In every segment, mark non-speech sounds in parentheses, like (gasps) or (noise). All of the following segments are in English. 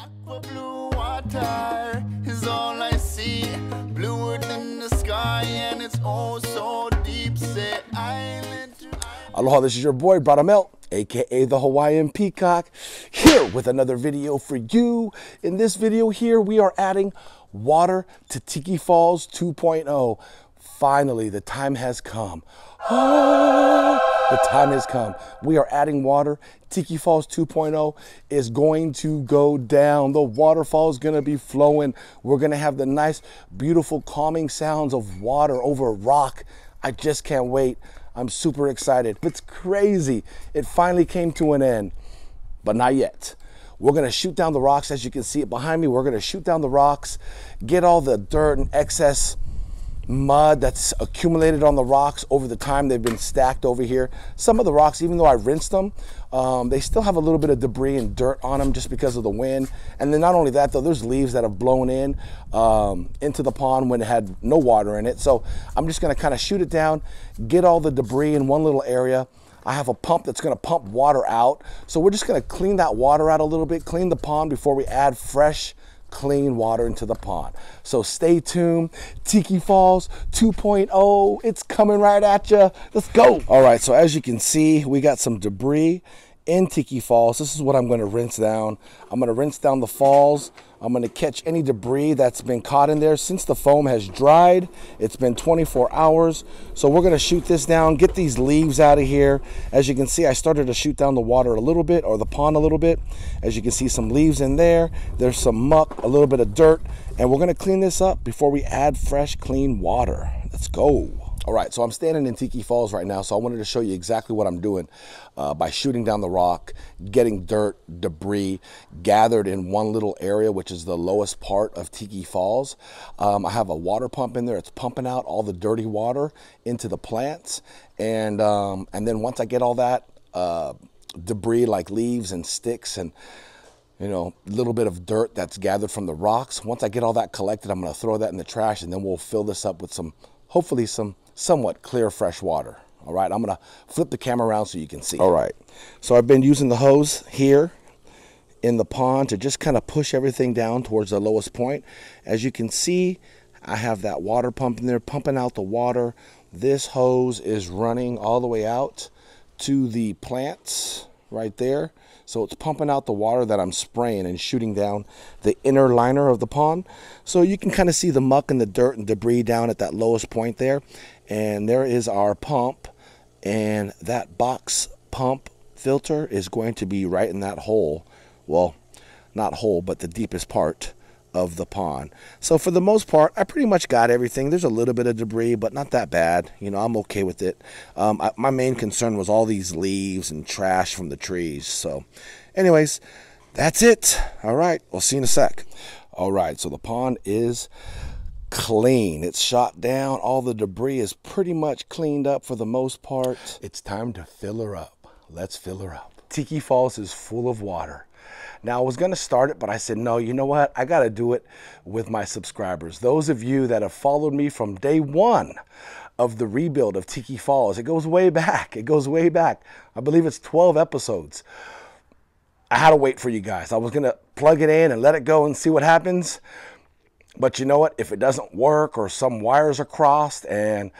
Aqua blue water is all I see. Bluer than the sky, and it's oh so deep. Say island to island. Aloha, this is your boy, Brada Mel, aka the Hawaiian Peacock, here with another video for you. In this video here, we are adding water to Tiki Falls 2.0. Finally, the time has come. (gasps) Oh, the time has come. We are adding water. Tiki Falls 2.0 is going to go down. The waterfall is going to be flowing. We're going to have the nice, beautiful, calming sounds of water over rock. I just can't wait. I'm super excited. It's crazy. It finally came to an end, but not yet. We're gonna shoot down the rocks as you can see it behind me. We're gonna shoot down the rocks, get all the dirt and excess mud that's accumulated on the rocks over the time they've been stacked over here. Some of the rocks, even though I rinsed them, um, they still have a little bit of debris and dirt on them just because of the wind. And then not only that, though, there's leaves that have blown in um, into the pond when it had no water in it. So I'm just gonna kind of shoot it down, get all the debris in one little area. I have a pump that's gonna pump water out. So we're just gonna clean that water out a little bit, clean the pond before we add fresh clean water into the pond. So stay tuned. Tiki Falls 2.0, it's coming right at you. Let's go. All right, so as you can see, we got some debris in Tiki Falls. This is what I'm gonna rinse down. I'm gonna rinse down the falls. I'm gonna catch any debris that's been caught in there since the foam has dried. It's been 24 hours. So we're gonna shoot this down, get these leaves out of here. As you can see, I started to shoot down the water a little bit or the pond a little bit. As you can see some leaves in there. There's some muck, a little bit of dirt, and we're gonna clean this up before we add fresh, clean water. Let's go. All right, so I'm standing in Tiki Falls right now, so I wanted to show you exactly what I'm doing uh, by shooting down the rock, getting dirt, debris gathered in one little area, which is the lowest part of Tiki Falls. Um, I have a water pump in there. It's pumping out all the dirty water into the plants. And, um, and then once I get all that uh, debris like leaves and sticks and you know, little bit of dirt that's gathered from the rocks. Once I get all that collected, I'm gonna throw that in the trash and then we'll fill this up with some, hopefully some somewhat clear fresh water. All right, I'm gonna flip the camera around so you can see. All right, so I've been using the hose here in the pond to just kind of push everything down towards the lowest point. As you can see, I have that water pump in there pumping out the water. This hose is running all the way out to the plants right there. So it's pumping out the water that I'm spraying and shooting down the inner liner of the pond. So you can kind of see the muck and the dirt and debris down at that lowest point there. And there is our pump. And that box pump filter is going to be right in that hole. Well, not hole, but the deepest part of the pond. So for the most part, I pretty much got everything. There's a little bit of debris, but not that bad. You know, I'm okay with it. Um, I, my main concern was all these leaves and trash from the trees. So anyways, that's it. All right, we'll see in a sec. All right, so the pond is clean. It's shot down. All the debris is pretty much cleaned up for the most part. It's time to fill her up. Let's fill her up. Tiki Falls is full of water. Now, I was going to start it, but I said, no, you know what? I got to do it with my subscribers. Those of you that have followed me from day one of the rebuild of Tiki Falls, it goes way back. It goes way back. I believe it's 12 episodes. I had to wait for you guys. I was going to plug it in and let it go and see what happens. But you know what? If it doesn't work or some wires are crossed and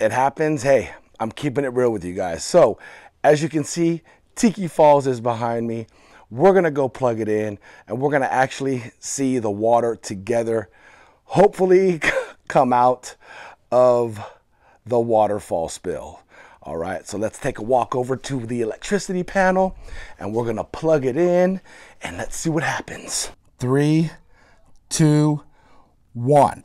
it happens, hey, I'm keeping it real with you guys. So, as you can see, Tiki Falls is behind me. We're to go plug it in and we're to actually see the water together hopefully (laughs) come out of the waterfall spill. All right, so let's take a walk over to the electricity panel and we're gonna plug it in and let's see what happens. Three, two, one.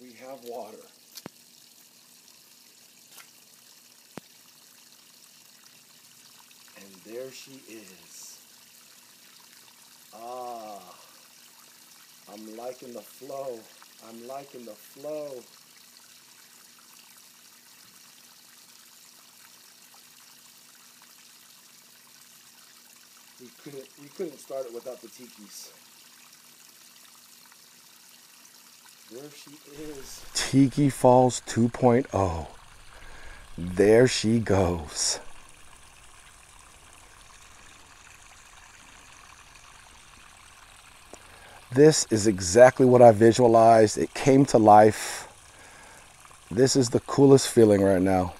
We have water. And there she is. Ah, I'm liking the flow. I'm liking the flow. We couldn't we couldn't start it without the tikis. There she is. Tiki Falls 2.0. There she goes. This is exactly what I visualized. It came to life. This is the coolest feeling right now.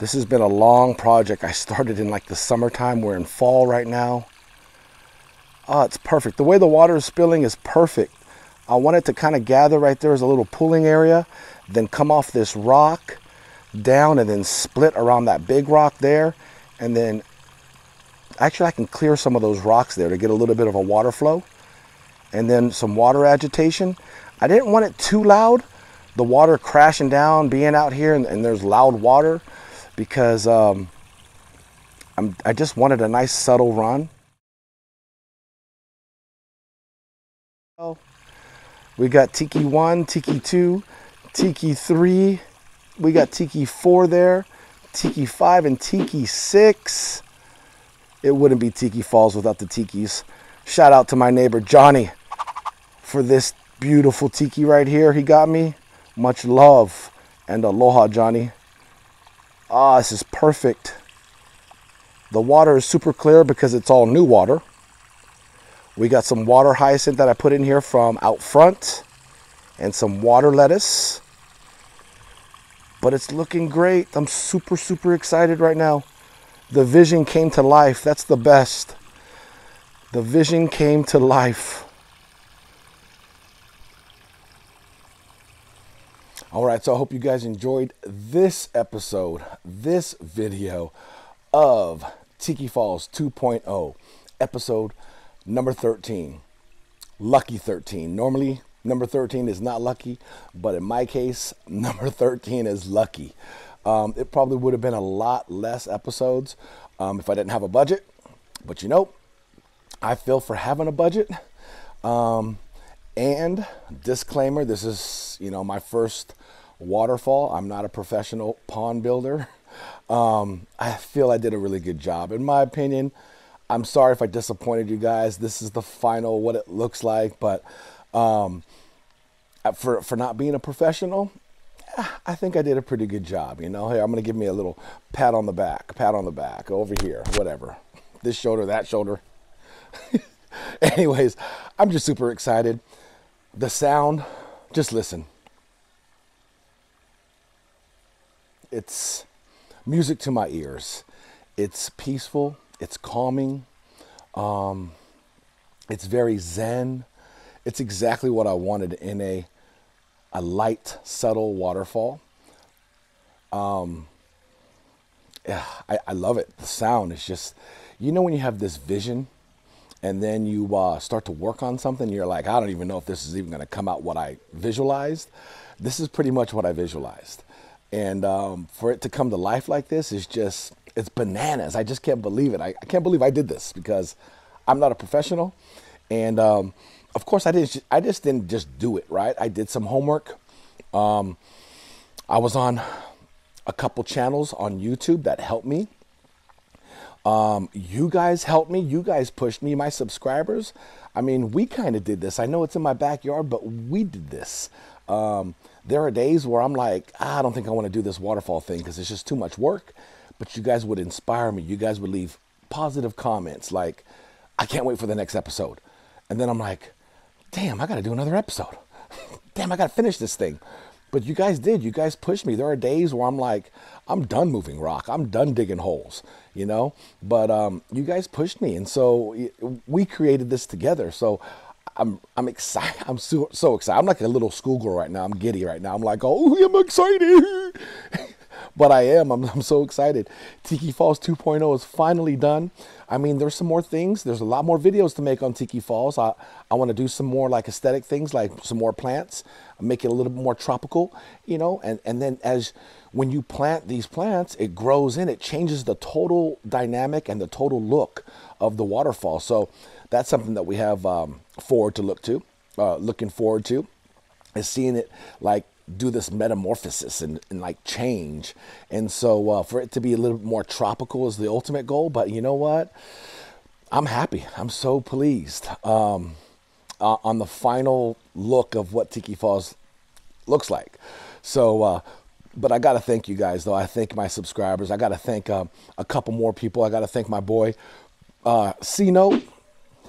This has been a long project. I started in like the summertime. We're in fall right now. Oh, it's perfect. The way the water is spilling is perfect. I want it to kind of gather right there as a little pooling area, then come off this rock down and then split around that big rock there. And then actually I can clear some of those rocks there to get a little bit of a water flow and then some water agitation. I didn't want it too loud, the water crashing down, being out here and, and there's loud water because um, i just wanted a nice subtle run. We got Tiki 1, Tiki 2, Tiki 3, we got Tiki 4 there, Tiki 5, and Tiki 6. It wouldn't be Tiki Falls without the Tikis. Shout out to my neighbor Johnny for this beautiful Tiki right here he got me. Much love and aloha, Johnny. Ah, this is perfect. The water is super clear because it's all new water. We got some water hyacinth that I put in here from out front and some water lettuce. But it's looking great. I'm super, super excited right now. The vision came to life. That's the best. The vision came to life. All right, so I hope you guys enjoyed this episode, this video of Tiki Falls 2.0, episode number 13. Lucky 13. Normally, number 13 is not lucky, but in my case, (laughs) number 13 is lucky. Um, it probably would have been a lot less episodes um, if I didn't have a budget, but you know, I feel for having a budget. Um, and disclaimer this is, you know, my first waterfall. I'm not a professional pond builder. (laughs) Um, I feel I did a really good job. In my opinion, I'm sorry if I disappointed you guys. This is the final, what it looks like. But um, for, for not being a professional, I think I did a pretty good job. You know, hey, I'm going to give me a little pat on the back, pat on the back over here, whatever. This shoulder, that shoulder. (laughs) Anyways, I'm just super excited. The sound, just listen. it's music to my ears. It's peaceful, it's calming, um, it's very zen. It's exactly what I wanted in a, a light, subtle waterfall. Um, I, I love it. The sound is just, you know, when you have this vision and then you uh, start to work on something, you're like, I don't even know if this is even going to come out what I visualized. This is pretty much what I visualized. And um, for it to come to life like this is just, it's bananas. I just can't believe it. I, I can't believe I did this because I'm not a professional. And um, of course, I didn't. I just didn't just do it. Right? I did some homework. Um, I was on a couple channels on YouTube that helped me. Um, you guys helped me. You guys pushed me. My subscribers. I mean, we kind of did this. I know it's in my backyard, but we did this. Um, there are days where I'm like, ah, I don't think I want to do this waterfall thing because it's just too much work. But you guys would inspire me. You guys would leave positive comments like, I can't wait for the next episode. And then I'm like, damn, I got to do another episode. (laughs) damn, I got to finish this thing. But you guys did. You guys pushed me. There are days where I'm like, I'm done moving rock. I'm done digging holes, you know? But um, you guys pushed me. And so we created this together. So I'm I'm excited. I'm so so excited. I'm like a little schoolgirl right now. I'm giddy right now. I'm like, oh, I'm excited. (laughs) but I am. I'm, (laughs) I'm so excited. Tiki Falls 2.0 is finally done. I mean, there's some more things. There's a lot more videos to make on Tiki Falls. I, I want to do some more like aesthetic things, like some more plants, make it a little bit more tropical, you know, and, and then as when you plant these plants, it grows in, it changes the total dynamic and the total look of the waterfall. So that's something that we have um, forward to look to, uh, looking forward to, is seeing it like do this metamorphosis and, and like change. And so uh, for it to be a little bit more tropical is the ultimate goal. But you know what? I'm happy. I'm so pleased um, uh, on the final look of what Tiki Falls looks like. So, uh, but I got to thank you guys, though. I thank my subscribers. I got to thank uh, a couple more people. I got to thank my boy, uh, C Note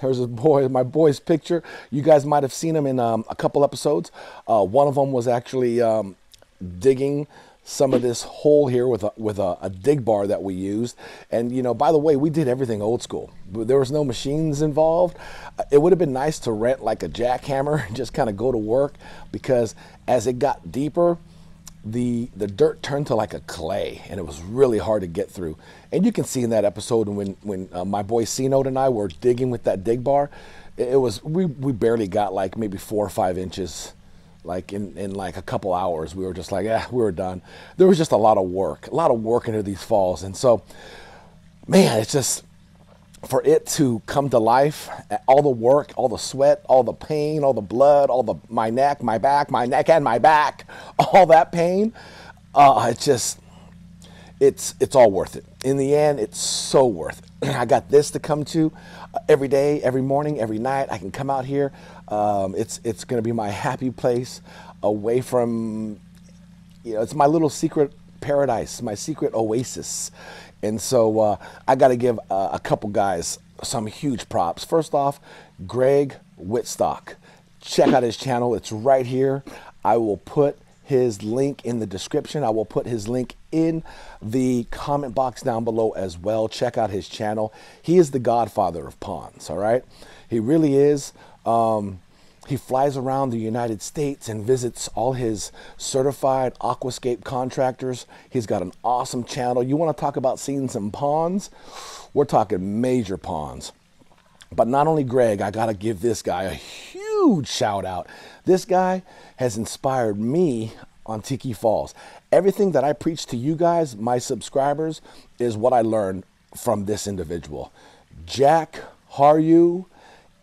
There's his boy, my boy's picture. You guys might have seen him in um, a couple episodes. Uh, one of them was actually um, digging some of this hole here with a with a, a, dig bar that we used. And you know, by the way, we did everything old school. There was no machines involved. It would have been nice to rent like a jackhammer and (laughs) just kind of go to work because as it got deeper, the the dirt turned to like a clay and it was really hard to get through. And you can see in that episode when when uh, my boy C-Note and I were digging with that dig bar, it, it was we we barely got like maybe four or five inches like in, in like a couple hours. We were just like yeah we were done. There was just a lot of work a lot of work into these falls. And so man it's just for it to come to life all the work all the sweat all the pain all the blood all the my neck my back my neck and my back (laughs) all that pain uh, it's just it's it's all worth it. In the end it's so worth it. (clears throat) I got this to come to every day every morning every night. I can come out here um, it's it's going to be my (laughs) happy place, away from, you know, it's my little secret paradise, my secret oasis, and so uh, I got to give uh, a couple guys some huge props. First off, Greg Wittstock, check out his channel. It's right here. I will put his link in the description. I will put his link in the comment box down below as well. Check out his channel. He is the godfather of pawns, all right? He really is. Um, he flies around the United States and visits all his certified aquascape contractors. He's got an awesome channel. You want to talk about seeing some ponds? We're talking major ponds. But not only Greg, I got to give this guy a huge shout out. This guy has inspired me on Tiki Falls. Everything that I preach to you guys, my subscribers, is what I learned from this individual. Jaak Harju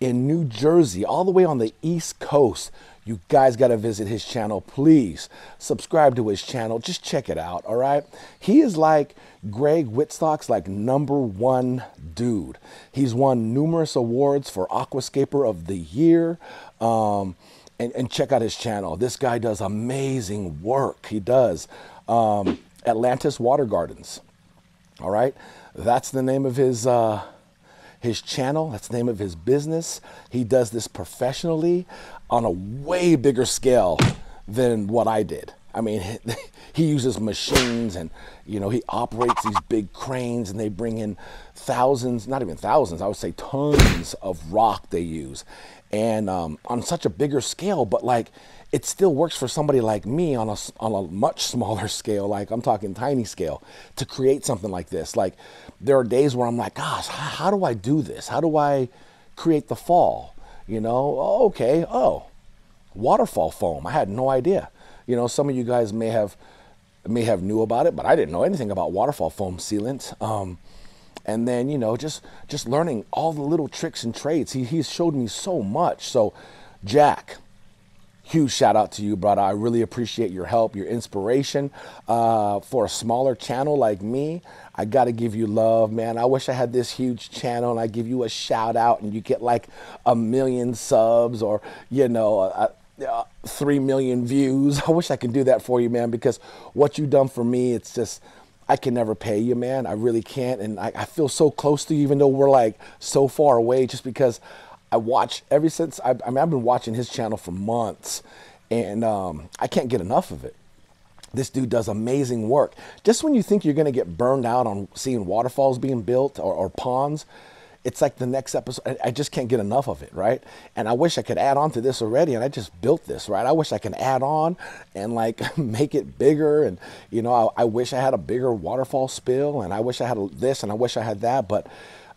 in New Jersey, all the way on the East Coast. You guys got to visit his channel. Please subscribe to his channel. Just check it out, all right? He is like Greg Wittstock's like number one dude. He's won numerous awards for Aquascaper of the Year. Um, and, and, check out his channel. This guy does amazing work. He does. Um, Atlantis Water Gardens. All right? That's the name of his. Uh, his channel. That's the name of his business. He does this professionally on a way bigger scale than what I did. I mean, (laughs) he uses machines and, you know, he operates these big cranes and they bring in thousands, not even thousands, I would say tons of rock they use. And um, on such a bigger scale, but like, it still works for somebody like me on a, on a much (laughs) smaller scale, like I'm talking tiny scale, to create something like this. Like there are days where I'm like, gosh, how, do I do this? How do I create the fall? You know, oh, okay, oh, waterfall foam. I had no idea. You know, some of you guys may have may have knew about it, but I didn't know anything about waterfall foam sealant. Um, and then you know, just just learning all the little tricks and trades. He he's showed me so much. So, Jaak, huge shout out to you, brother. I really appreciate your help, your inspiration. Uh, for a smaller channel like me, I got to give you love, man. I wish I had this huge channel and I give you a shout out and you get like a million subs or, you know, a, a, three million views. (laughs) I wish I could do that for you, man, because what you've done for me, it's just. I can never pay you, man. I really can't. And I, I feel so close to you, even though we're like so far away, just because I watch ever since I, I mean, I've been watching his channel for months, and um, I can't get enough of it. This dude does amazing work. Just when you think you're going to get burned out on seeing waterfalls being built or, or ponds, it's like the next episode. I, just can't get enough of it, right? And I wish I could add on to this already, and I just built this, right? I wish I can add on and like (laughs) make it bigger, and you know, I, I wish I had a bigger waterfall spill, and I wish I had a, this, and I wish I had that, but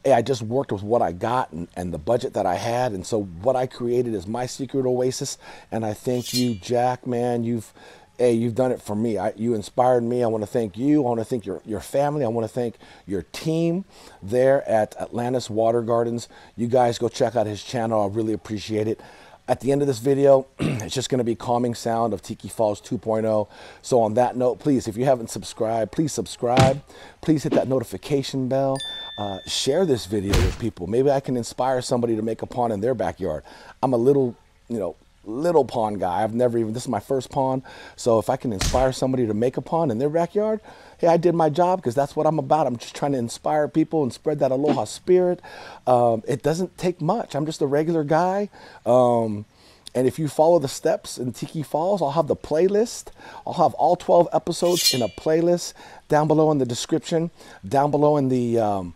I just worked with what I got and, and the budget that I had. And so what I created is my secret oasis. And I thank you, Jaak, man. You've, hey, you've done it for me. I, you inspired me. I want to thank you. I want to thank your, your family. I want to thank your team there at Atlantis Water Gardens. You guys go check out his channel. I really appreciate it. At the end of this video, (clears throat) it's just going to be calming sound of Tiki Falls 2.0. So on that note, please, if you haven't subscribed, please subscribe. Please hit that notification bell. Uh, share this video with people. Maybe I can inspire somebody to make a pond in their backyard. I'm a little, you know, little pond guy. I've never even, this is my first pond. So if I can inspire somebody to make a pond in their backyard, hey, I did my job because that's what I'm about. I'm just trying to inspire people and spread that aloha spirit. Um, it doesn't take much. I'm just a regular guy. Um, and if you follow the steps in Tiki Falls, I'll have the playlist. I'll have all 12 episodes in a playlist down below in the description, down below in the um,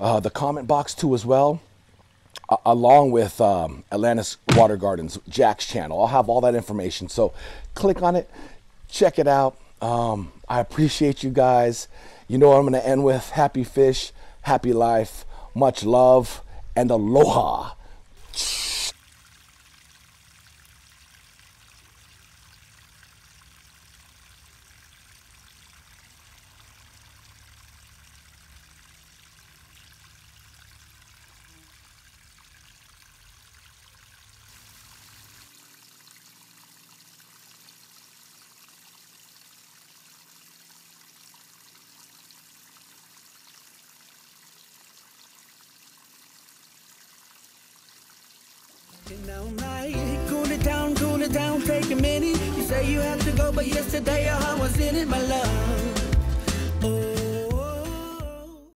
uh, the comment box too as well, along with um, Atlantis Water Gardens, Jaak's channel. I'll have all that information. So click on it, check it out. Um, I appreciate you guys. You know what I'm going to end with? Happy fish, happy life, much love, and aloha. Drinking night, cool it down, cool it down, take a minute. You say you have to go, but yesterday your heart was in it, my love.